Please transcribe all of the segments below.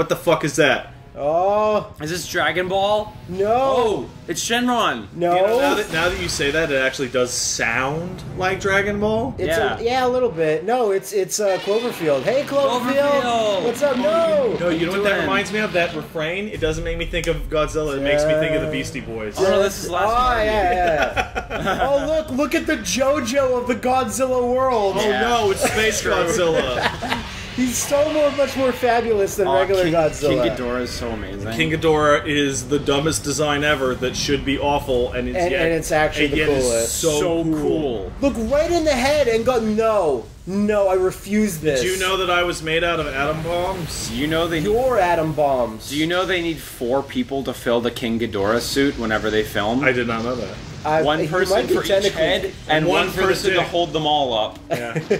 What the fuck is that? Oh Is this Dragon Ball? no, Oh, it's Shenron. no. You know, now, that, now that you say that, it actually does sound like Dragon Ball. It's Yeah. a, yeah, a little bit. No, it's it's uh, Cloverfield. Hey, Cloverfield. Cloverfield. What's up? No. No, you know what that reminds me of? That refrain. It doesn't make me think of Godzilla. It makes me think of the Beastie Boys. Oh, no, this is last Oh Mario. yeah, yeah. yeah. oh look, look at the JoJo of the Godzilla world. Oh no, it's Space Godzilla. He's so more, much more fabulous than regular King, Godzilla. King Ghidorah is so amazing. King Ghidorah is the dumbest design ever that should be awful, and it's And- yet, and it's actually and the yet coolest. So, so cool. cool. Look right in the head and go, no, no, I refuse this. Do you know that I was made out of atom bombs? Do you know they Your atom bombs. Do you know they need four people to fill the King Ghidorah suit whenever they film? I did not know that. I- one person for each head and one one for a person to hold them all up. Yeah.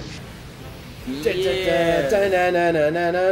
Yeah.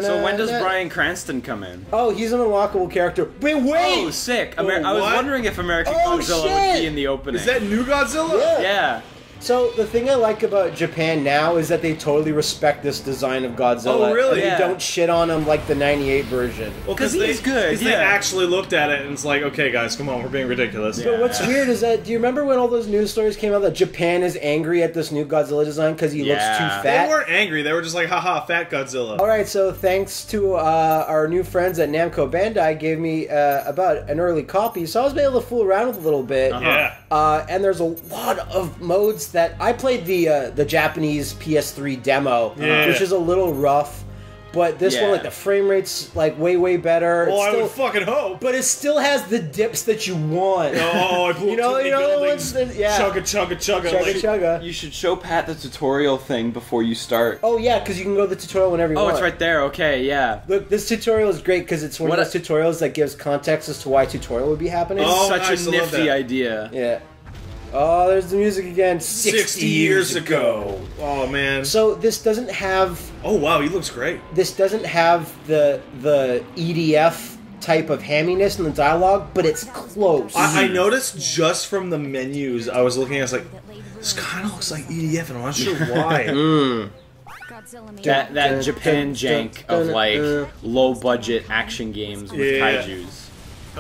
So when does Bryan Cranston come in? Oh, he's an unlockable character. Wait, wait! Oh, sick! Amer- Oh, I was wondering if American Oh, Godzilla shit! would be in the opening. is that new Godzilla? Yeah. Yeah. So the thing I like about Japan now is that they totally respect this design of Godzilla. Oh, really? And Yeah. they don't shit on him like the '98 version. Well, 'Cause they, he's good, 'cause they yeah. actually looked at it and it's like, okay, guys, come on, we're being ridiculous. But what's weird is that do you remember when all those news stories came out that Japan is angry at this new Godzilla design because he looks Yeah. too They weren't angry. They were just like, haha, fat Godzilla. All right, so thanks to uh, our new friends at Namco Bandai, gave me uh, about an early copy, so I was able to fool around with it a little bit. Uh-huh. Yeah. Uh, and there's a lot of modes that I played the uh, the Japanese PS3 demo, Yeah. which is a little rough. But this one, like the frame rate's like way way better. Well, It's I would fucking hope. but it still has the dips that you want. Oh, I blew You know- you know the buildings. ones that- yeah. Chugga, chugga, chugga. Chugga like, chugga. You should show Pat the tutorial thing before you start. Oh yeah, because you can go to the tutorial whenever you Oh, want. it's right there. Okay, yeah. Look, this tutorial is great because it's one What of those tutorials that gives context as to why tutorial would be happening. Oh, Such nice, I a love nifty idea. Yeah. Oh, there's the music again. 60, 60 years ago. Oh, man. So this doesn't have Oh, wow, he looks great. this doesn't have the the EDF type of hamminess in the dialogue, but it's close. I, I noticed just from the menus, I was looking, I was like, this kind of looks like EDF, and I'm not sure why. Hmm. That that Dun, Japan dun, jank dun, of like dun. low budget action games with Yeah. kaiju's.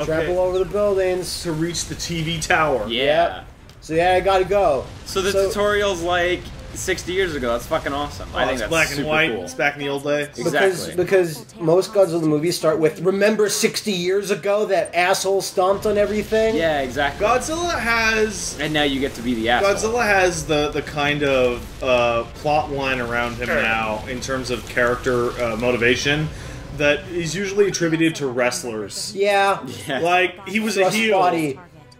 Trample over the buildings. To reach the TV tower. Yeah. So yeah, I gotta go. So the So- tutorial's like 60 years ago. That's fucking awesome. Oh, I think it's that's black and white. cool. It's back in the old days. Exactly. Because because most Godzilla movies start with remember 60 years ago that asshole stomped on everything. Yeah, exactly. Godzilla has and now you get to be the asshole. Godzilla has the the kind of uh, plot line around him now in terms of character uh, motivation that is usually attributed to wrestlers. Yeah. Yeah. Like he was a Thrust heel, body.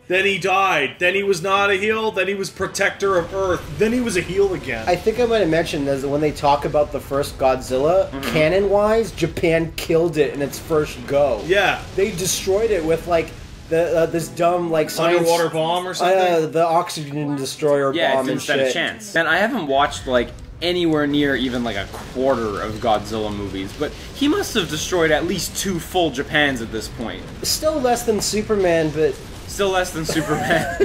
Then he died, then he was not a heel, then he was protector of Earth, then he was a heel again. I think I might have mentioned that when they talk about the first Godzilla, Mm-hmm. canon wise, Japan killed it in its first go. yeah, They destroyed it with like the uh, this dumb like science underwater bomb or something. uh, the oxygen destroyer yeah, bomb it and didn't stand a shit. chance. And I haven't watched like anywhere near even like a quarter of Godzilla movies, but he must have destroyed at least two full Japans at this point. Still less than Superman, but Still less than Superman.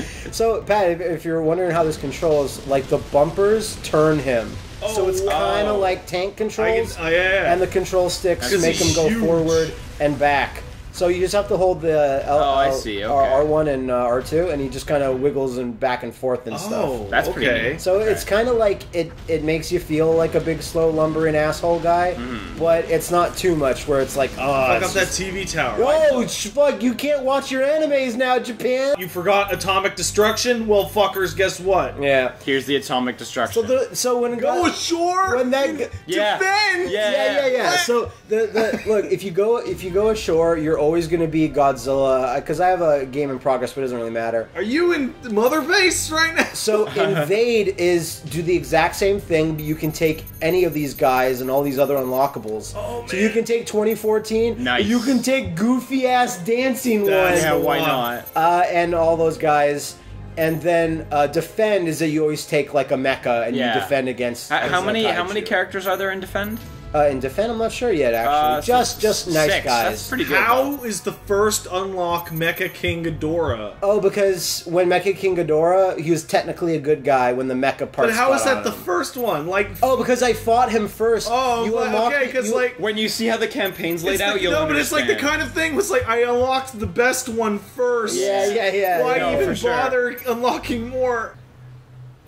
so Pat, if, if you're wondering how this controls, like the bumpers turn him. Oh, so it's kind of like tank I can, controls. oh, yeah, yeah. and the control sticks make him go huge. forward and back. So you just have to hold the L, Oh, I L- see, R- okay. R1 and uh, R2, and he just kind of wiggles and back and forth and stuff. oh, That's pretty okay. neat. So it's kind of like it. It makes you feel like a big, slow, lumbering asshole guy, Mm-hmm. but it's not too much. Where it's like, oh, Fuck it's up that just- TV tower. oh, sh- fuck! You can't watch your animes now, Japan. You forgot atomic destruction? Well, fuckers, guess what? Yeah. Here's the atomic destruction. So the so when Go God- ashore. when that and g- Yeah. defend. Yeah. yeah, yeah, yeah. So the, the look, if you go if you go ashore, you're always going to be Godzilla. Because I have a game in progress, but it doesn't really matter. Are you in mother base right now? So invade is do the exact same thing, but you can take any of these guys and all these other unlockables. Oh, so you can take 2014. Nice. You can take goofy ass dancing That's one, yeah, why not? uh, and all those guys. And then uh, defend is that you always take like a mecha and Yeah. you defend against. How, how as a many how many characters are there in Defend? Uh, in defend, I'm not sure yet. Actually, Uh, just s- just nice six. guys. That's pretty good. How though. is the first unlock Mecha King Ghidorah? Oh, because when Mecha King Ghidorah, he was technically a good guy when the mecha part. But how is that the first one? Like, Oh, because I fought him first. oh, you but- unlock okay, because like. When you see how the campaign's laid out, you'll no, but it's like the kind of thing was like I unlocked the best one first. Yeah, yeah, yeah. Why yeah. No, even for sure. bother unlocking more?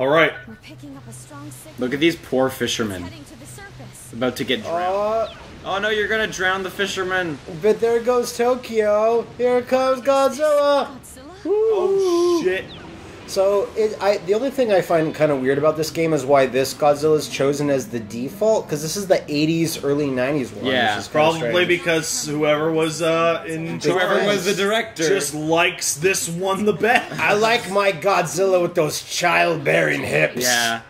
All right, We're picking up a strong signal. Look at these poor fishermen to about to get drowned. Uh, oh no, you're gonna drown the fishermen. but there goes Tokyo. Here comes Godzilla. Godzilla? oh shit. So it, I the only thing I find kind of weird about this game is why this Godzilla is chosen as the default because this is the 80s, early 90s one. Yeah, which is Probably because whoever was uh, in Whoever was the director. just likes this one the best. I like my Godzilla with those childbearing hips. yeah.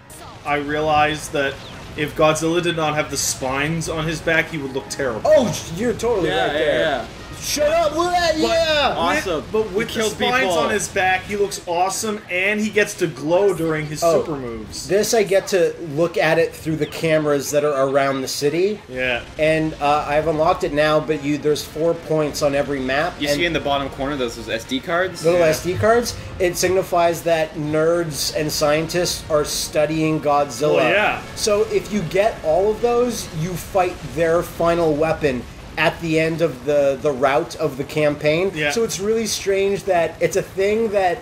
I realized that if Godzilla did not have the spines on his back, he would look terrible. Oh, you're totally Yeah, right yeah, there. yeah. Shut up, with that, yeah. Awesome. With- but with He the spines people. on his back, he looks awesome, and he gets to glow during his Oh. super moves. This I get to look at it through the cameras that are around the city, Yeah. and uh, I've unlocked it now. But you, there's four points on every map. You and see in the bottom corner those, those SD cards? little Yeah. SD cards. It signifies that nerds and scientists are studying Godzilla. Well, yeah. So if you get all of those, you fight their final weapon at the end of the the route of the campaign. Yeah. So it's really strange that it's a thing that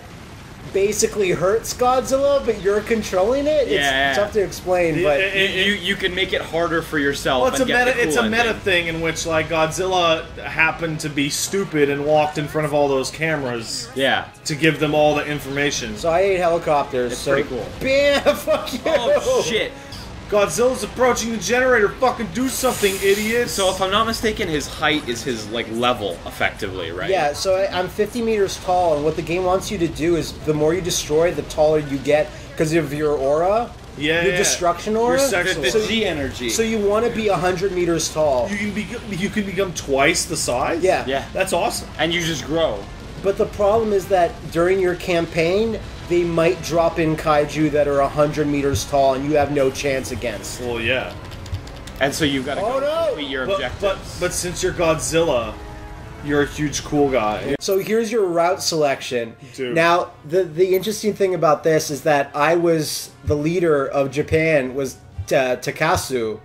basically hurts Godzilla, but you're controlling it. Yeah, it's yeah. tough to explain, but it- You, you, you can make it harder for yourself. Well, it's a get meta. the it's cool a meta ending. thing in which like Godzilla happened to be stupid and walked in front of all those cameras Yeah. to give them all the information. so I ate helicopters. It's so pretty cool. Bam! Fuck you. Oh shit. Godzilla's approaching the generator. Fucking do something, idiot. So if I'm not mistaken, his height is his like level, effectively, right? Yeah, so I- I'm 50 meters tall, and what the game wants you to do is the more you destroy, the taller you get because of your aura, yeah, your yeah. destruction Your aura. The, sexual. the So G energy. So you want to be 100 meters tall. you can be you can become twice the size. Yeah. yeah. that's awesome. And you just grow. But the problem is that during your campaign, they might drop in kaiju that are 100 meters tall, and you have no chance against. Well, yeah. And so you've got to Oh, go no! complete your But, objectives. but but since you're Godzilla, you're a huge cool guy. So here's your route selection. Dude. Now, the the interesting thing about this is that I was the leader of Japan was uh, Takasu,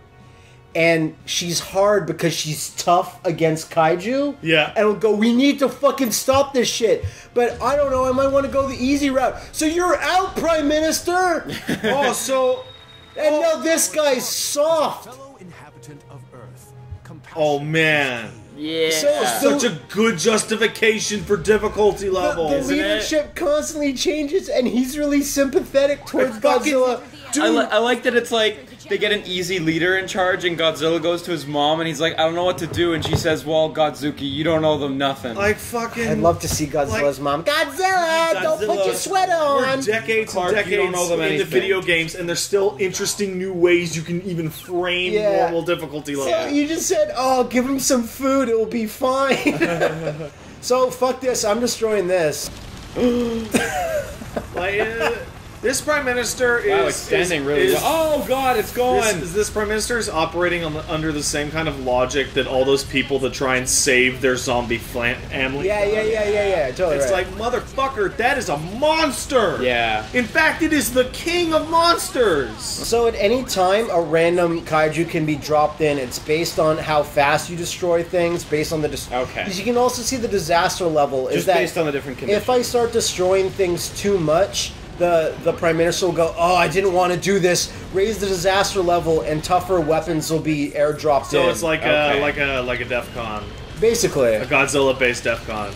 and she's hard because she's tough against kaiju. Yeah. and will go. We need to fucking stop this shit. But I don't know. I might want to go the easy route. So you're out, Prime Minister. oh, so and now oh. this guy's soft. fellow inhabitant of Earth. Oh man, yeah. So- so- such a good justification for difficulty The, level. the Isn't it? leadership constantly changes, and he's really sympathetic towards fucking- Godzilla. I, li- I like that it's like they get an easy leader in charge, and Godzilla goes to his mom, and he's like, "I don't know what to do," and she says, "Well, Godzooky, you don't owe them nothing." like fucking. I'd love to see Godzilla's mom. Godzilla, don't put your Godzilla, sweater We're on. decades Clark, and you don't decades know them into anything. video games, and there's still interesting new ways you can even frame Yeah. normal difficulty So you just said, "Oh, give him some food; it will be fine." so fuck this. I'm destroying this. Like, uh, this prime minister is wow, extending is, really is- well. Oh God, it's going. This, is this prime minister is operating on the, under the same kind of logic that all those people that try and save their zombie family. Yeah, yeah, yeah, yeah, yeah. Totally It's right. like motherfucker, that is a monster. yeah. In fact, it is the king of monsters. So at any time, a random kaiju can be dropped in. It's based on how fast you destroy things, based on the. Dis- Okay. You can also see the disaster level. is that based on the different conditions. If I start destroying things too much, the the prime minister will go, "Oh, I didn't want to do this." Raise the disaster level, and tougher weapons will be airdropped So in. it's like Okay. a like a like a DEF CON, basically. a Godzilla based DEF CON.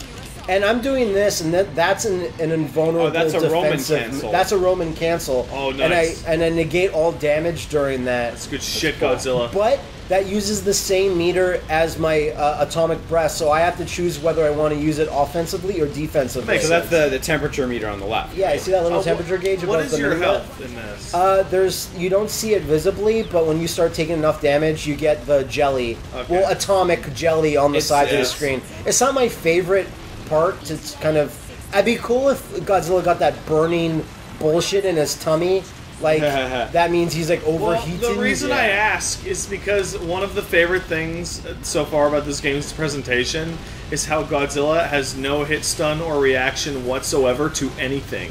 And I'm doing this, and that, that's an, an invulnerable Oh, that's a Roman cancel. That's a Roman cancel. Oh, And I nice. and I negate all damage during that. It's good shit, Godzilla. But that uses the same meter as my uh, atomic breath, so I have to choose whether I want to use it offensively or defensively. Makes so that's the, the temperature meter on the left. yeah, you see that little wh- temperature gauge What is the your health in this? Uh, there's you don't see it visibly, but when you start taking enough damage, you get the jelly, Okay. well, atomic jelly on the It's- sides of the screen. It's not my favorite part. It's kind of. I'd be cool if Godzilla got that burning bullshit in his tummy, Like that means he's like overheating. Well, overheating. the reason yeah. I ask is because one of the favorite things so far about this game's presentation is how Godzilla has no hit stun or reaction whatsoever to anything.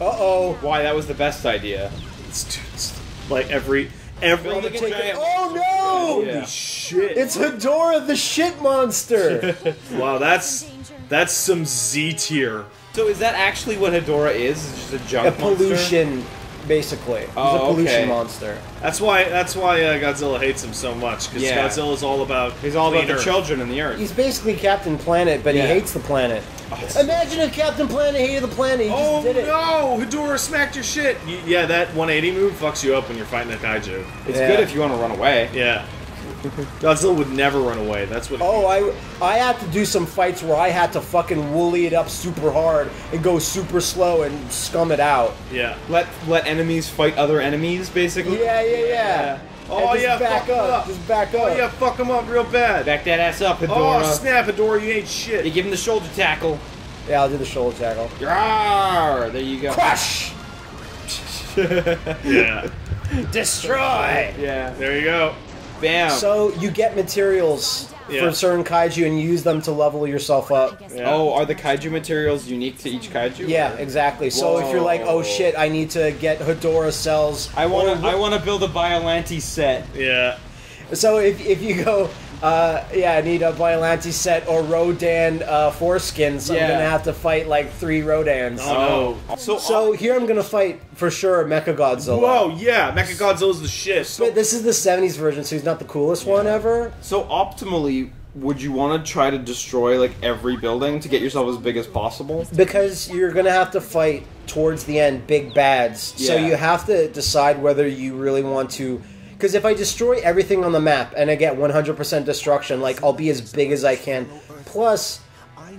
Uh oh. Why? That was the best idea. It's, it's like every every Building a giant- Oh no! Yeah. shit. It's Hedorah the shit monster. wow, that's that's some Z tier. So is that actually what Hedorah is? It's just a junk a monster? Pollution, basically. He's Oh, a pollution okay. monster. That's why that's why uh, Godzilla hates him so much because Yeah. Godzilla's all about He's all about the earth. children and the earth. He's basically Captain Planet, but Yeah. he hates the planet. Imagine if Captain Planet hated the planet. He just Oh did it. no! Hedorah smacked your shit. Y- yeah, that 180 move fucks you up when you're fighting a kaiju. it's Yeah. good if you want to run away. Yeah. Godzilla would never run away. That's what. Oh, I I had to do some fights where I had to fucking woolly it up super hard and go super slow and scum it out. yeah. Let let enemies fight other enemies, basically. Yeah, yeah, yeah. Oh just yeah, back fuck 'em up. up. Just back oh, up. Oh yeah, fuck him up real bad. Back that ass up, oh, Hedorah. Oh snap, Hedorah, you ain't shit. You give him the shoulder tackle. Yeah, I'll do the shoulder tackle. Yarr! There you go. Crush! Yeah. Destroy! Yeah. There you go. Bam. So you get materials Yeah. for certain kaiju and use them to level yourself up. Yeah. Oh, are the kaiju materials unique to each kaiju? Yeah, exactly. So if you're like, oh shit, I need to get Hedorah cells. I wanna, I want to build a Biollante set. Yeah. So if, if you go, uh, yeah, I need a Biollante set or Rodan uh, foreskins, Yeah. I'm gonna have to fight like three Rodans. Oh, no. So, So here I'm gonna fight for sure Mechagodzilla. Whoa, yeah, Mechagodzilla's the shit. But this is the 70s version, so he's not the coolest one ever. so optimally, would you want to try to destroy like every building to get yourself as big as possible? Because you're gonna have to fight towards the end big bads. So you have to decide whether you really want to. Because if I destroy everything on the map and I get 100% destruction, like I'll be as big as I can. Plus,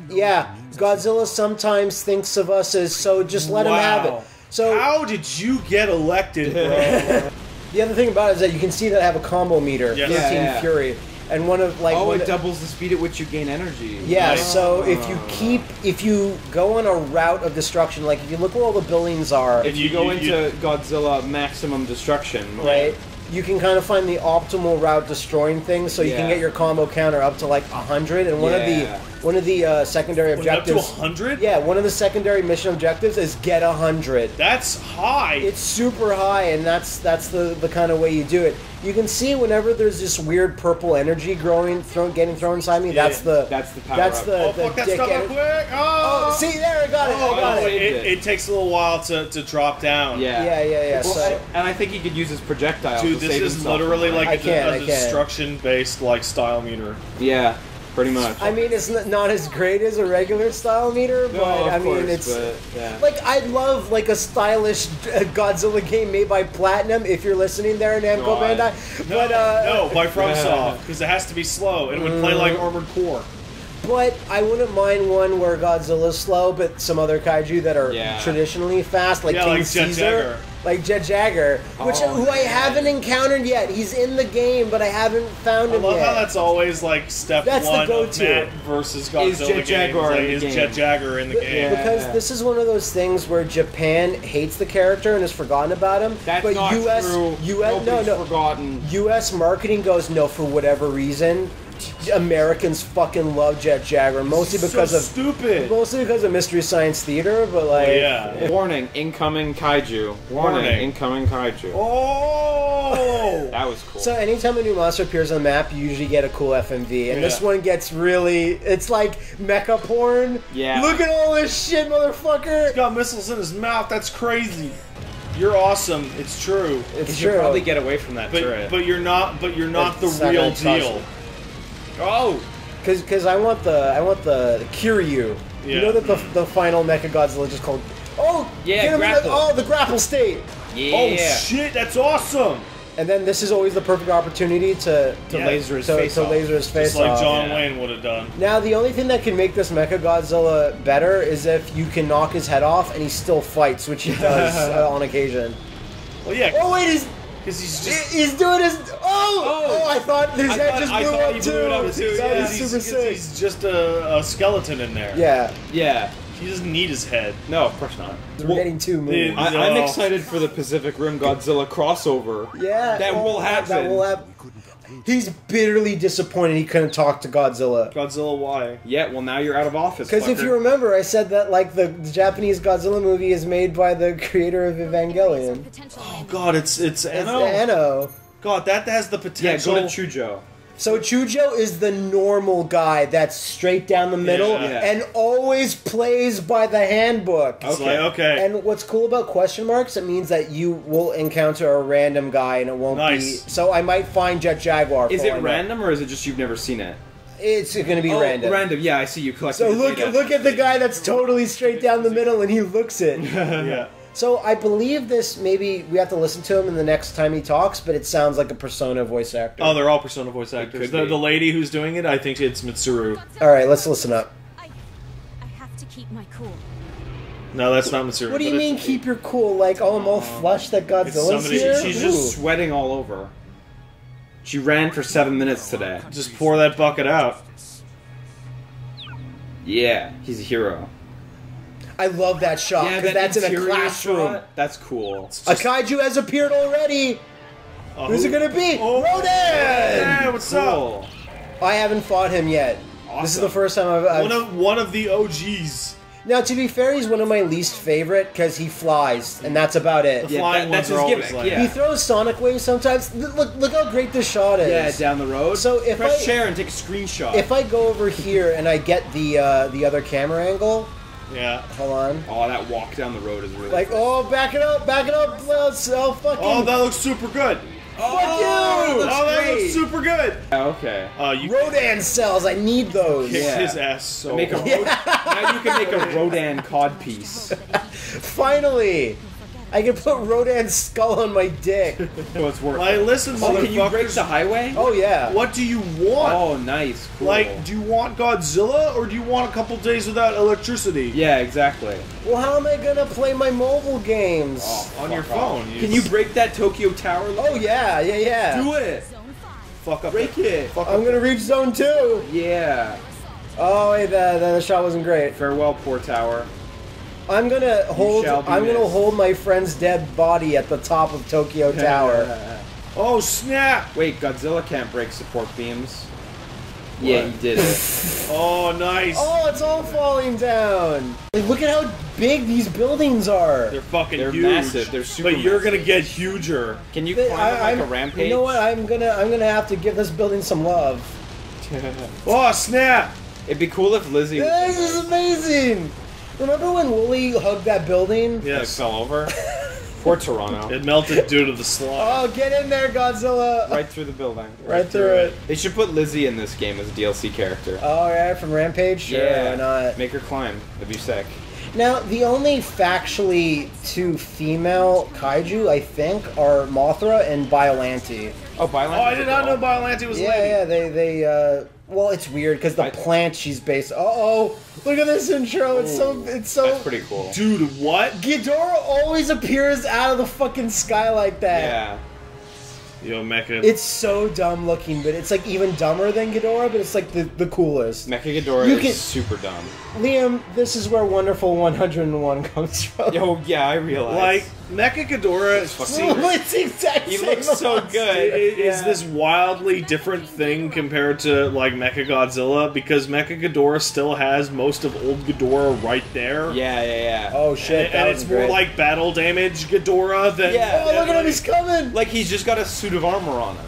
yeah, Godzilla sometimes thinks of us as so. Just let him have it. So How did you get elected, bro? the other thing about it is that you can see that I have a combo meter, Yes. 13 Yeah, yeah. Fury, and one of like Oh, it doubles the speed at which you gain energy. Yeah, Right. so if you keep, if you go on a route of destruction, like if you look where all the buildings are, If you, You- go you- into Godzilla maximum destruction, right, you can kind of find the optimal route destroying things, so you can get your combo counter up to like hundred. And one Yeah. of the one of the uh, secondary Went up to objectives, 100? yeah, one of the secondary mission objectives is get hundred. That's high. It's super high, and that's that's the the kind of way you do it. You can see whenever there's this weird purple energy growing, thrown, getting thrown inside me. Yeah. That's the That's the power that's up. the oh, the fuck that dick stuff real ener- quick. Oh, see there, I got it. Oh, I got oh, it. it, it. it takes a little while to, to drop down. Yeah. Yeah, yeah, yeah. Well, so, and I think he could use his projectile Dude, to this save is himself. literally like I a, can't, I a destruction-based like style meter. yeah, pretty much. I mean, it's not as great as a regular style meter, but No, of I mean, course, it's but, yeah. like I love like a stylish uh, Godzilla game made by Platinum. If you're listening there, Namco God. Bandai. No, but uh, no, by FromSoft because it has to be slow and it would play like Armored Core. But I wouldn't mind one where Godzilla's slow, but some other kaiju that are Yeah. traditionally fast, like Yeah, King like Jet Caesar, Jagger. like Jet Jaguar, which Oh, who I haven't encountered yet. He's in the game, but I haven't found I him love yet. how that's always like step That's the one of go-to. Versus Godzilla Is Jet games. Jaguar like, in the is game. Jet Jaguar in the But- game? Because Yeah. this is one of those things where Japan hates the character and has forgotten about him. That's but not US, true. US, no, no. forgotten. U.S. marketing goes no for whatever reason. Americans fucking love Jet Jaguar, mostly So because of stupid. mostly because of Mystery Science Theater. But like, oh, yeah. Warning, incoming kaiju. Warning, Warning. incoming kaiju. Oh. That was cool. So anytime a new monster appears on the map, you usually get a cool FMV, and this one gets really. It's like mecha porn. Yeah. Look at all this shit, motherfucker. He's got missiles in his mouth. That's crazy. You're awesome. It's true. It's you should probably get away from that But turret. but you're not. But you're not It's the not real deal. it. Oh, Cause, cause I want the I want the, the Kiryu. You Yeah. know that the, the final Mecha Godzilla just called. Oh Yeah, get him in the- grapple. oh, the grapple state. yeah. Oh shit! That's awesome. And then this is always the perfect opportunity to to Yeah. laser his To- face to off. laser his face Just like off. John yeah. Wayne would have done. Now the only thing that can make this Mecha Godzilla better is if you can knock his head off and he still fights, which he does uh, on occasion. Well, yeah, Oh wait, he's because he's just. he's doing his. Oh! oh, oh! I thought his I head thought- just blew up he too. blew it up too. That yeah, he's, super he's- sick. he's just a, a skeleton in there. Yeah. Yeah. He doesn't need his head. No, of course not. We're getting two movies. the- I, I'm No. excited for the Pacific Rim Godzilla crossover. yeah, that oh, will happen. That will happen. He's bitterly disappointed he couldn't talk to Godzilla. Godzilla, why? Yeah, well now you're out of office. Because if you remember, I said that like the, the Japanese Godzilla movie is made by the creator of Evangelion. Oh God, it's it's It's Anno. Anno. God, that has the potential. yeah, potential. go to Chujo. So Chujo is the normal guy that's straight down the middle Yeah. and always plays by the handbook. It's Okay. like okay. And what's cool about question marks? It means that you will encounter a random guy and it won't Nice. be. So I might find Jet Jaguar. Is for all I it know. random or is it just you've never seen it? It's going to be Oh, random. Random. Yeah, I see you collect. So look, look at the guy that's totally straight down the middle and he looks it. yeah. So I believe this. Maybe we have to listen to him in the next time he talks, but it sounds like a Persona voice actor. Oh, they're all Persona voice actors. The, the lady who's doing it, I think it's Mitsuru. All right, let's listen up. I, I have to keep my cool. No, that's not Mitsuru. What do you mean keep your cool? Like, oh, I'm all uh, flushed that Godzilla's somebody- here. She's Ooh. just sweating all over. She ran for seven minutes today. Just pour that bucket out. Yeah, he's a hero. I love that shot yeah, because that that's in a classroom. shot, That's cool. A kaiju has appeared already. Uh, Who's it gonna be? Oh, Rodan. Hey, what's up? I haven't fought him yet. This is the first time I've. I've One of one of the OGs. now, to be fair, he's one of my least favorite because he flies, and that's about it. The flying that's ones are his always gimmick, like- yeah. He throws sonic waves sometimes. Look, look, look how great this shot is. Yeah, down the road. So if press I- share and take a screenshot. If I go over here and I get the uh, the other camera angle, Yeah. hold on. oh, that walk down the road is really Like, oh, back it up, back it up. Let's, oh, fucking. Oh, that looks super good. oh, fuck you! looks oh, that great. looks super good. Yeah, okay. Uh, you Rodan cells. I need those. kicked Yeah. his ass so Make a hard. Rod- now you can make a Rodan cod piece. Finally, I can put Rodan's skull on my dick. So it's worth Like, it. listen, Oh, can you break motherfuckers. the highway? Oh yeah. What do you want? Oh, nice. Cool. Like, do you want Godzilla or do you want a couple days without electricity? yeah, exactly. Well, how am I gonna play my mobile games? Oh, On fuck your off. phone. Can you break that Tokyo Tower? Oh yeah, yeah, yeah. Do it. Zone 5. fuck up? Break it. Fuck I'm up. gonna reach zone two. Yeah. Oh wait, the, the, the shot wasn't great. Farewell, poor tower. I'm gonna hold. I'm gonna hold my friend's dead body at the top of Tokyo Tower. Oh snap! Wait, Godzilla can't break support beams. Yeah, he did it. Oh nice. oh, it's all falling down. Like, look at how big these buildings are. They're fucking They're huge. massive. They're super But you're massive. gonna get huger. Can you They- climb I- it like I'm- a rampage? You know what? I'm gonna. I'm gonna have to give this building some love. Oh snap! It'd be cool if Lizzie This is amazing. Remember when Woolie hugged that building? like, Yes. fell over. poor Toronto. It melted due to the slide. Oh, get in there, Godzilla! right through the building. Right through it. They should put Lizzie in this game as a DLC character. Oh, yeah, from Rampage? Sure, why not? Make her climb. That'd be sick. Now, the only factually two female kaiju, I think, are Mothra and Biollante. Oh, Biollante. Oh, I did not know Biollante was a Yeah, lady. yeah, they, they, uh, well, it's weird because the I- plant she's based. Oh, look at this intro. It's so, it's so. That's pretty cool. Dude, what? Ghidorah always appears out of the fucking sky like that. Yeah. Yo, Mecha. It's so dumb looking, but it's like even dumber than Ghidorah, but it's like the, the coolest. Mechaghidorah You is can- super dumb. Liam, this is where Wonderful 101 comes from. Oh, yeah, I realize. like Mecha Ghidorah. See, it's the exact he same looks so monster. good. i- is this wildly different thing compared to like Mecha Godzilla because Mecha Ghidorah still has most of old Ghidorah right there. Yeah, yeah, yeah. Oh shit, and, that and it's more great. like battle damage Ghidorah than Yeah. Oh, look at him, he's coming! Like he's just got a suit of armor on him.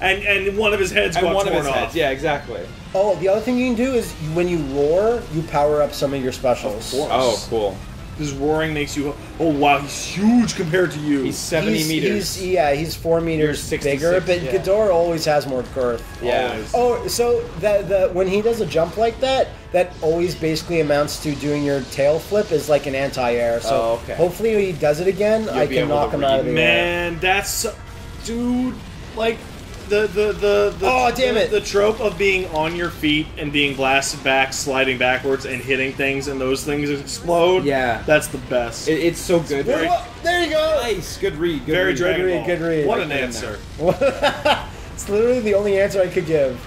And and one of his heads And got one of torn his off. heads. Yeah, exactly. Oh, the other thing you can do is when you roar, you power up some of your specials. Of course. Oh, cool. His roaring makes you. Oh wow, he's huge compared to you. He's 70 he's, meters. He's, yeah, he's four meters 66, bigger, but yeah. Ghidorah always has more girth. yeah. Always. Oh, so that the when he does a jump like that, that always basically amounts to doing your tail flip is like an anti-air. So Oh, okay. hopefully when he does it again, I be can able knock to him out of the read- air. Man, that's dude. Like the the the, the Oh, damn it. The trope of being on your feet and being blasted back, sliding backwards, and hitting things, and those things explode. Yeah. that's the best. It, it's so good. Whoa, there you go. Nice. Good read. Good Very read. Dragon read, Ball. good read. What an answer. it's literally the only answer I could give.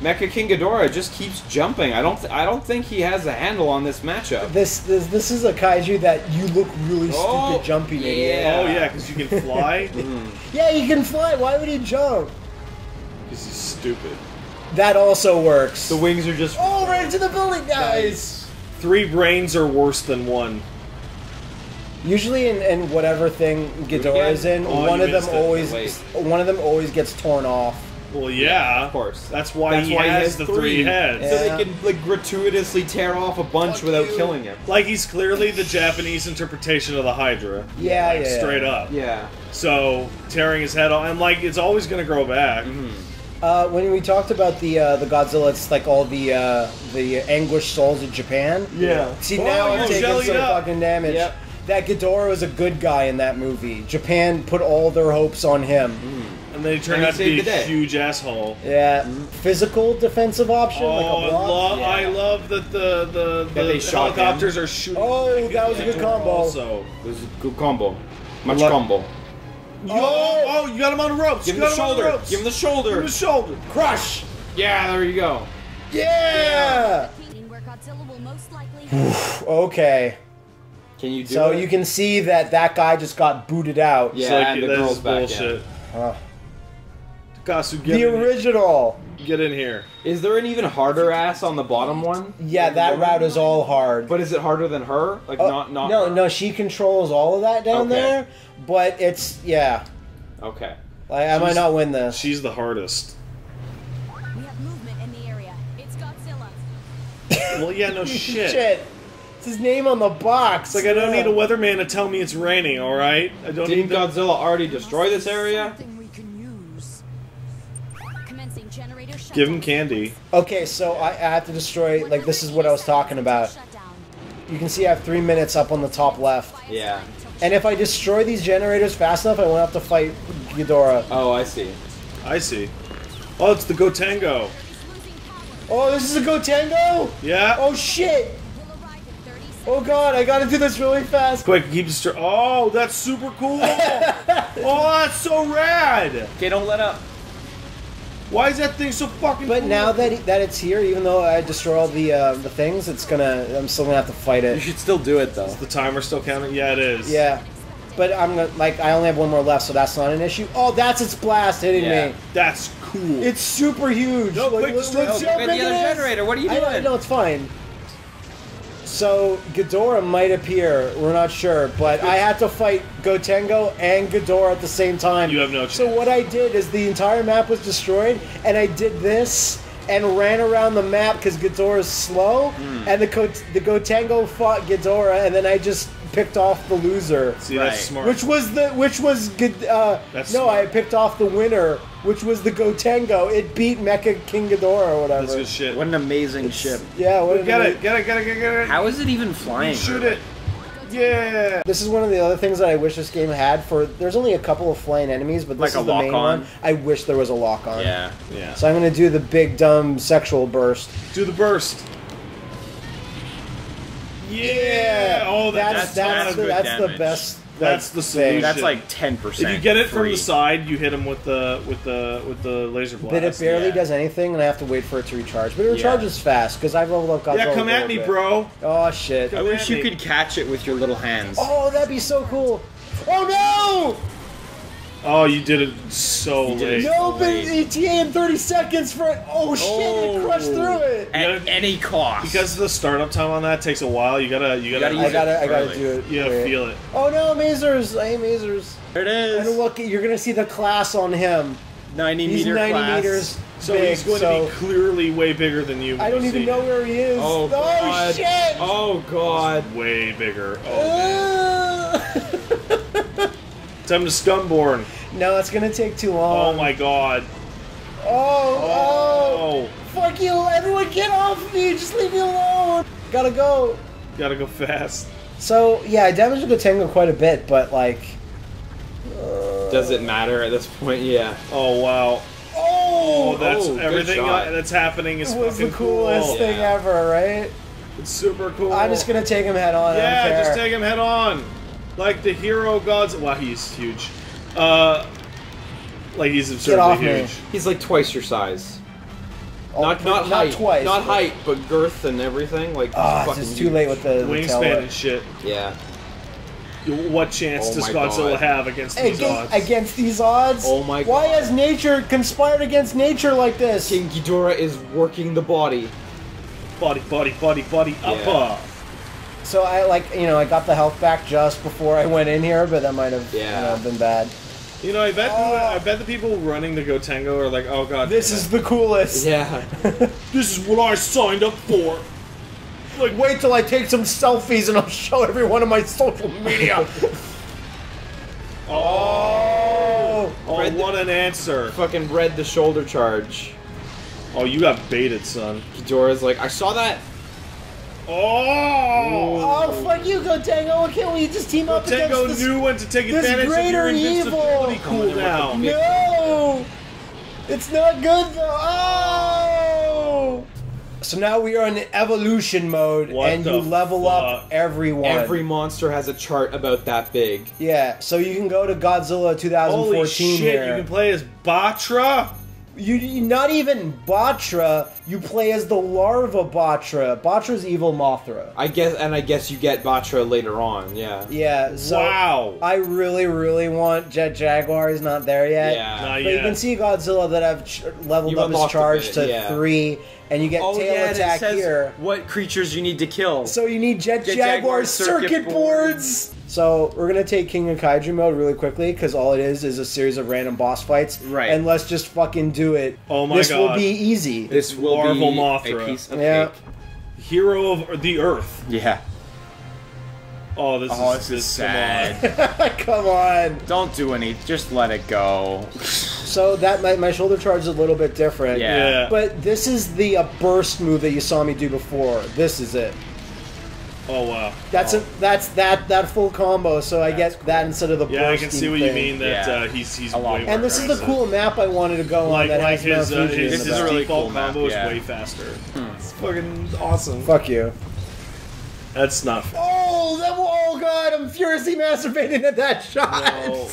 Mecha King Ghidorah just keeps jumping. I don't. Th- I don't think he has a handle on this matchup. This, this this is a kaiju that you look really oh, stupid Oh, jumping idiot. yeah. Oh yeah, because you can fly. Mm. Yeah, you can fly. Why would he jump? Because he's stupid. That also works. The wings are just. oh, right into the building, guys. Three brains are worse than one. Usually, in, in whatever thing Ghidorah is in, Oh, one of them missed it. always one of them always gets torn off. Well, yeah, of course. That's why That's he why he has has the three. three heads. Yeah. So they can like gratuitously tear off a bunch Fuck without you. killing him. Like he's clearly the Japanese interpretation of the Hydra. Yeah, like, yeah, straight yeah. up. Yeah. So tearing his head off, and like it's always gonna grow back. Uh, when we talked about the uh, the Godzilla, it's like all the uh, the anguished souls of Japan. Yeah. See Oh, now I'm taking some up. fucking damage. Yep. That Ghidorah was a good guy in that movie. Japan put all their hopes on him. And then he turned And he out to be a huge asshole. Yeah, physical defensive option Oh, like I a block. love, Yeah. I love that the the, That the they him. helicopters are shooting. Oh, that was a good combo. Also, This is a good combo. Much Look- combo. oh, oh, you got him on the ropes. Give him the got him on shoulder. Give him the shoulder. Give shoulder. him the shoulder. Crush. Yeah, there you go. Yeah. Where Godzilla will most likely Okay. Can you do So it? you can see that that guy just got booted out. Yeah, It's like, and the this girl's is back bullshit. Huh. Takasu, get The in, original. get in here. Is there an even harder ass on the bottom one? Yeah, that route is all hard. But is it harder than her? Like Oh, not not no, her? no, she controls all of that down Okay. there, but it's yeah. Okay. Like, I might not win this. She's the hardest. we have movement in the area. It's Godzilla. Well, yeah, no shit. Shit. It's his name on the box. It's like I don't need a weatherman to tell me it's raining. All right, I don't Didn't need. The, Godzilla already destroy this area? Give him candy. Okay, so I, I have to destroy. Like this is what I was talking about. You can see I have three minutes up on the top left, Yeah. and if I destroy these generators fast enough, I won't have to fight Ghidorah. Oh, I see. I see. Oh, it's the Gotengo. Oh, this is a Gotengo! Yeah. Oh shit! Will arrive in 30 seconds. Oh god, I gotta do this really fast. Quick, keep destroy. Oh, that's super cool. oh, that's so rad. Okay, don't let up. Why is that thing so fucking? But cool? now that that it's here, even though I destroy all the uh, the things, it's gonna. I'm still gonna have to fight it. You should still do it though. the timer still counting. Yeah, it is. Yeah, but I'm gonna like I only have one more left, so that's not an issue. Oh, that's its blast hitting Yeah. me. That's cool. It's super huge. No, Like, quick, look- destroy look the- see how the other generator. What are you I know- doing? No, it's fine. So Ghidorah might appear. We're not sure, but I had to fight Gotengo and Ghidorah at the same time. You have no chance. So what I did is the entire map was destroyed, and I did this and ran around the map because Ghidorah is slow, Hmm. and the Go- the Gotengo fought Ghidorah, and then I just picked off the loser. See, that's smart. Which was the which was good. Uh, That's no, smart. I picked off the winner, which was the Gotengo. It beat Mecha King Ghidorah or whatever. That's good shit. What an amazing ship. Yeah, what Get did it, get it, get it, get it, get it. How is it even flying? Shoot it. Yeah. This is one of the other things that I wish this game had. For there's only a couple of flying enemies, but this Like a is the main lock-on? one. I wish there was a lock on. Yeah. Yeah. So I'm gonna do the big dumb sexual burst. Do the burst. Yeah. Oh, That's that's that's that's the, that's the best. That's like, the thing. solution. That's like ten percent. If you get it from the side, you hit him with the with the with the laser blast. But it barely yeah. does anything, and I have to wait for it to recharge. But it Yeah. recharges fast because I've leveled up Godzilla. yeah, come a at me, bit. bro. Oh shit! I wish you could catch it with your little hands. Oh, that'd be so cool. Oh Oh, you did it so You did late. it no! No, but ETA in 30 seconds for it. Oh shit! It crushed Oh. through it. At any cost. Because the startup time on that takes a while. You gotta you gotta, gotta I gotta, I gotta do it. you gotta Wait. feel it. Oh no, Masers! I hate Masers. there it is. And look, you're gonna see the class on him. Ninety He's meter 90 class. meters So big. he's going so to be clearly way bigger than you. I don't even know where he is. Oh god. shit! Oh god. Way bigger. Oh, Uh, time to Scumborn. No, it's gonna take too long. Oh my god. Oh, oh, Oh, Fuck you! Everyone, get off me! Just leave me alone. Gotta go. gotta go fast. So yeah, I damaged the Gotengo quite a bit, but like. Does it matter at this point? Yeah. Oh wow. Oh, Oh, that's oh, good everything shot. uh, that's happening is it was the coolest cool. thing Yeah. ever, right? It's super cool. I'm just gonna take him head on. Yeah, just take him head on. Like the hero gods. Wow, he's huge. Uh, like he's absurdly off me. huge. He's like twice your size. all- Not not not height, twice, not but- height, but girth and everything. Like Ah, it's fucking just too late with the, the Wingspan tail. and shit. Yeah. What chance Oh does my Godzilla God. have against these Against, odds? against these odds? Oh my god. Why God. has nature conspired against nature like this? King Ghidorah is working the body. Body, body, body, body, Yeah. up. So I like, you know, I got the health back just before I went in here, but that might have Yeah. you know, been bad. You know, I bet Oh. I bet the people running the Gotengo are like, oh god, This is the coolest. Yeah. this is what I signed up for. Like, wait till I take some selfies and I'll show everyone on my social media. Oh, oh, Red- what an answer! Fucking read the shoulder charge. Oh, you got baited, son. Ghidorah's like, I saw that. Oh, oh, fuck you, Gotengo. Why can't we just team up Gotengo against this? knew when to take advantage of your greater invincibility evil. cooldown. No! It's not good though. Oh! So now we are in evolution mode, What and you level up everyone. Every monster has a chart about that big. yeah, so you can go to Godzilla 2014 Holy shit! here. You can play as Batra. You, you not even Batra. You play as the larva Batra. Batra's evil Mothra. I guess, and I guess you get Batra later on. Yeah. Yeah. So wow. I really, really want Jet Jaguar. He's not there yet. Yeah. Not But yet. you can see Godzilla that I've ch- leveled You up his charge to yeah. three, and you get Oh tail yeah, and it attack says here. what creatures you need to kill. So you need Jet, Jet Jaguar, Jaguar circuit, circuit boards. So we're gonna take King of Kaiju mode really quickly because all it is is a series of random boss fights. Right. And let's just fucking do it. Oh my this will be easy. this will Larval be Mothra. a piece of Yeah. cake. Hero of the Earth. Yeah. Oh, this Oh, is this is come sad. Come on. Don't do any. Just let it go. So that my, my shoulder charge is a little bit different. Yeah. Yeah. But this is the uh, burst move that you saw me do before. This is it. Oh wow. That's Oh. a that's that that full combo. So I get that instead of the Yeah, I can see what you mean. That Yeah. uh, he's he's A lot way more And this is the cool map I wanted to go on Like that like has his uh, fusion his, in his the really default cool map, combo is yeah. way faster. It's fucking awesome. Fuck you. That's not. fair. Oh, that, oh god, I'm furiously masturbating at that shot. No.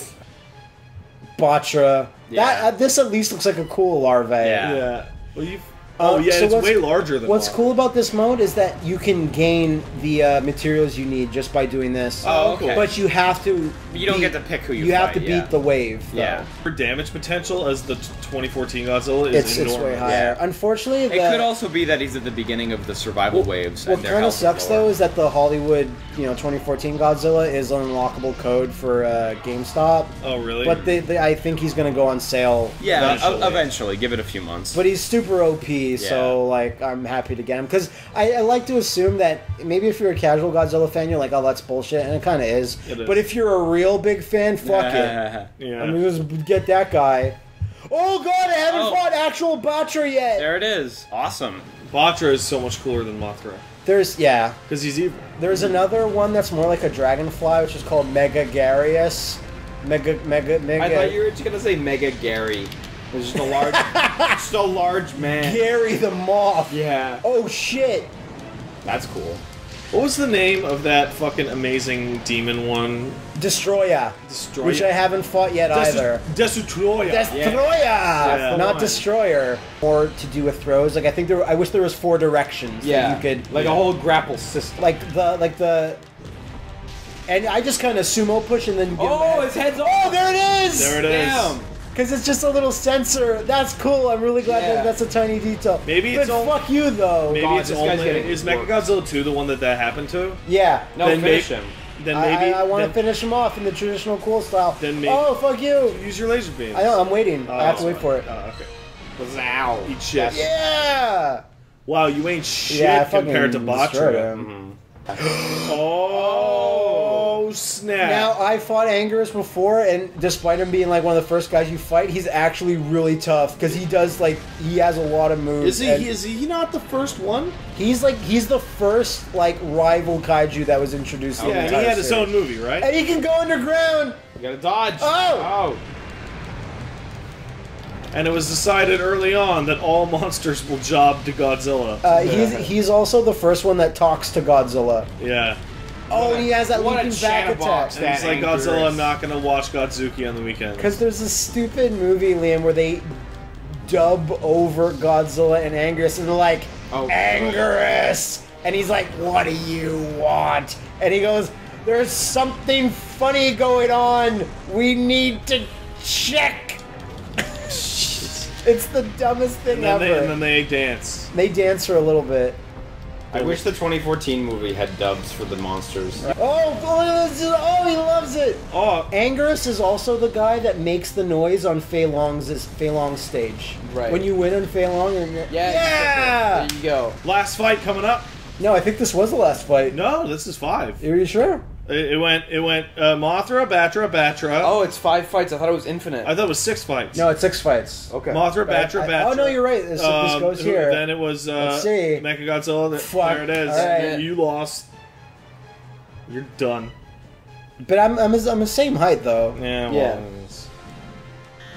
Batra. Yeah. That uh, this at least looks like a cool larvae. Yeah. Yeah. Well, you. Oh Uh, yeah, so it's what's- way larger than. What's mine. cool about this mode is that you can gain the uh, materials you need just by doing this. Oh, okay. But you have to. You don't beat- get to pick who you You have fight, to beat the wave. though. Yeah. Her damage potential as the 2014 Godzilla is It's, it's way higher. Yeah. Unfortunately, It the, could also be that he's at the beginning of the survival waves. What and their kind of sucks lower. though is that the Hollywood, you know, 2014 Godzilla is an unlockable code for uh, GameStop. Oh really? But they, they, I think he's going to go on sale. Yeah, Eventually. eventually. eventually. Give it a few months. But he's super OP, so like I'm happy to get him because I, I like to assume that maybe if you're a casual Godzilla fan, you're like, oh, that's bullshit, and it kind of is. It is. But if you're a real big fan, fuck it. yeah. I mean, just get that guy. Oh god, I haven't Oh. fought actual Batra yet. there it is. Awesome. Batra is so much cooler than Mothra There's yeah, because he's evil. there's another one that's more like a dragonfly, which is called Megaguirus. Mega, mega, mega. I thought you were just gonna say Mega Gary. It's just a large, just a large man. Gary the Moth. Yeah, Oh shit. that's cool. What was the name of that fucking amazing demon one? Destroya. Destroyer. Which I haven't fought yet either. Desutroya. Destroya, That's the not destroyer. Or to do with throws. Like I think there. I wish there was four directions. Yeah, that you could like yeah. a whole grapple system. like the like the. And I just kind of sumo push and then you get oh, mad. his head's Oh, there it is. There it is. Damn. Because it's just a little sensor. That's cool. I'm really glad Yeah. that that's a tiny detail. Maybe but it's all- fuck you though. Maybe God, it's only getting is worked. Mechagodzilla 2 the one that that happened to? Yeah. No, Then finish make- him. Then maybe I, I want to finish him off in the traditional cool style. Then maybe- oh fuck you! use your laser beams. I know. I'm waiting. Oh, I have to that's wait for it. Oh, okay. Zow. Eat shit. Yeah. Wow, you ain't shit Yeah. Compared to destroyed Batra. him. Mm-hmm. Oh snap! Now I fought Anguirus before, and despite him being like one of the first guys you fight, he's actually really tough because he does like he has a lot of moves. is he, is he not the first one? He's like he's the first like rival kaiju that was introduced. in the yeah, and he had his own movie, right? And he can go underground. You gotta dodge. Oh! Oh. And it was decided early on that all monsters will job to Godzilla. Uh, he's he's also the first one that talks to Godzilla. yeah. Oh, and he has that What a leaping back chatterbox attack. And he's like, That Godzilla, I'm not gonna watch Godzooky on the weekend. Because there's a stupid movie, Liam, where they dub over Godzilla and Angus, and they're like, Oh, Angus! And he's like, What do you want? And he goes, There's something funny going on. We need to check. it's the dumbest thing And ever. they, and then they dance. they dance for a little bit. I wish the 2014 movie had dubs for the monsters. Oh, oh, oh, he loves it. Oh, Angus is also the guy that makes the noise on Fei Long's Fei Long's stage. Right. When you win on Fei Long, and Yeah. yeah. There you go. last fight coming up. No, I think this was the last fight. No, this is five. Are you sure? It, it went. It went. Uh, Mothra, Battra, Battra. Oh, it's five fights. I thought it was infinite. I thought it was six fights. No, it's six fights. okay. Mothra, Right, Battra, I- Battra. oh, no, you're right. This- this Um, goes who- here. Then it was uh, Let's see. Mechagodzilla. Th- Fuck. There it is. All right. You lost. You're done. But I'm I'm, I'm the same height though. Yeah. Well, Yeah. it's-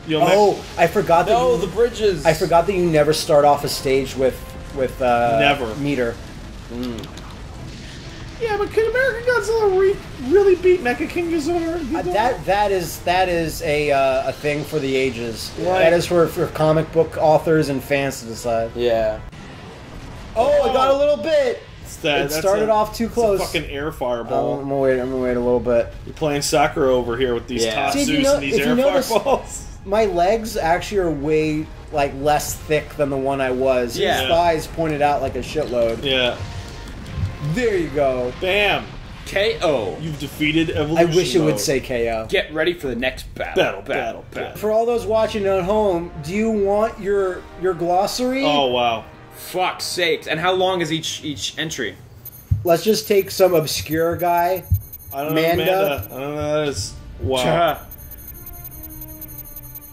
Yo, Mech- Oh, I forgot that. no, you, the bridges. I forgot that you never start off a stage with with uh, Never. meter. Yeah, but can American Godzilla re- really beat Mecha King Ghidorah? Uh, that that is that is a uh, a thing for the ages. Right. That is for for comic book authors and fans to decide. Yeah. Oh, I got a little bit. That- it started a- off too it's close. A fucking air fireball. I'm gonna wait. I'm gonna wait a little bit. You're playing soccer over here with these Yeah. Tatsus if you know- and these air notice- fireballs. My legs actually are way like less thick than the one I was. Yeah. His thighs pointed out like a shitload. Yeah. There you go. Bam. KO. You've defeated evolution. I wish it would say KO. Get ready for the next battle. Battle, battle, battle. For all those watching at home, do you want your your glossary? Oh wow. Fuck's sakes! And how long is each each entry? Let's just take some obscure guy. I don't Manda. know. Amanda. I don't know. That is wow.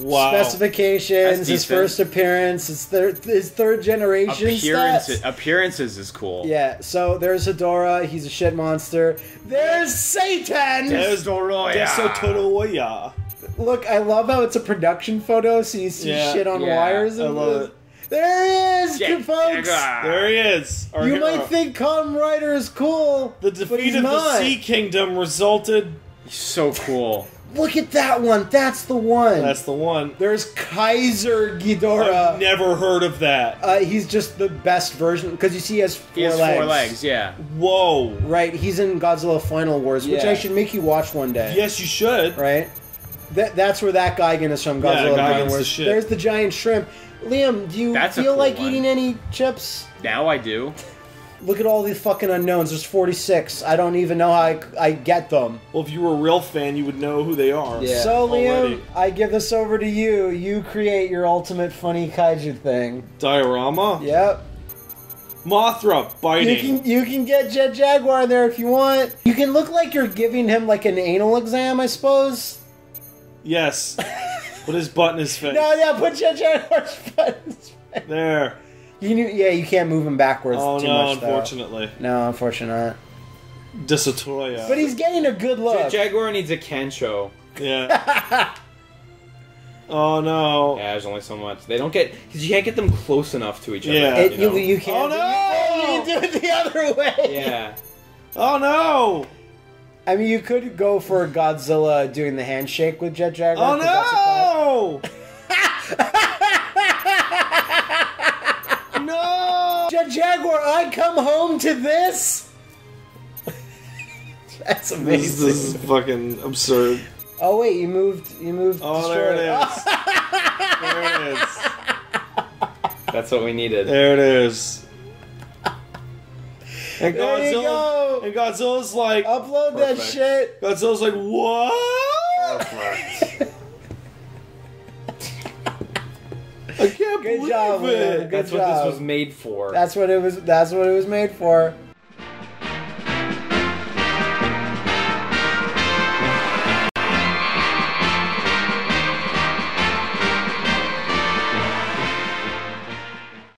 Cha. Wow. Specifications, his first appearance, his third his third generation Appearances, stats. appearances is cool. Yeah, so there's Hedorah, he's a shit monster. There's Satan! There's Doroya. Destoroyah. Look, I love how it's a production photo, so you see Yeah, shit on yeah, wires. I and love the- it. There he is, Yeah, folks! yeah. There he is. Our You hero. might think Calm Rider is cool, the but defeat he's of the. Sea Kingdom resulted. So cool. Look at that one. That's the one. That's the one. There's Kaiser Ghidorah. I've never heard of that. uh, he's just the best version because you see he has four He has legs. four legs. Yeah. Whoa. Right, he's in Godzilla Final Wars, which I should make you watch one day. Yes, you should. Right? That, that's where that Gigan is from, Godzilla Gigan's Final the Wars. shit. There's the giant shrimp. Liam, do you That's feel cool like one. eating any chips? Now I do. Look at all these fucking unknowns. There's 46. I don't even know how I, I get them. Well, if you were a real fan, you would know who they are. Yeah. so, Liam, already. I give this over to you. You create your ultimate funny kaiju thing. Diorama. Yep. Mothra You biting. can you can get Jet Jaguar there if you want. You can look like you're giving him like an anal exam, I suppose. Yes. Put his butt in his face. No, yeah, put Jet Jaguar's buttons. There. You knew, yeah, you can't move him backwards Oh too no, much. though. unfortunately. No, unfortunately. Destoroyah. But he's getting a good look. Jet Jaguar needs a Kancho. Yeah. oh no. Yeah, there's only so much. They don't get because you can't get them close enough to each other. Yeah. It- you you, know? you can't. Oh, no! You can do it the other way. yeah. Oh no. I mean, you could go for Godzilla doing the handshake with Jet Jaguar. Oh 'cause that's no. no. Jet Jaguar, I come home to this. that's amazing. this is fucking absurd. Oh wait, you moved. You moved. Oh, there it destroyed. is. there it is. That's what we needed. There it is. And There you Godzilla, go. and Godzilla's like, Upload that Perfect. shit. Godzilla's like, what? Good job, it. Good That's what job. this was made for. That's what it was. That's what it was made for.